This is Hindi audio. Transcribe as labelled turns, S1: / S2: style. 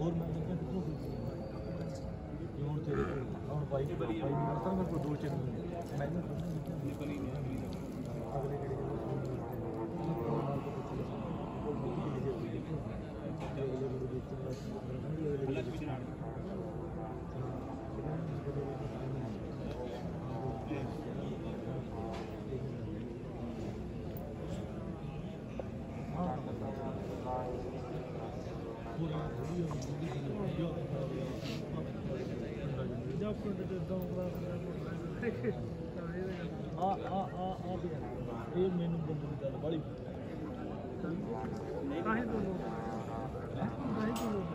S1: और मैं देखा कितना और तेरे और भाई की भाई नहीं करता मेरे को दो चैनल मैं नहीं करता अगले के Thank you. ਆ ਆ ਆ ਆ ਵੀ ਇਹ ਮੈਨੂੰ ਬੰਦੇ ਦੀ ਗੱਲ ਬੜੀ
S2: ਕਾਹੇ ਤੋਂ ਲੋਕ ਕਾਹੇ ਤੋਂ ਲੋਕ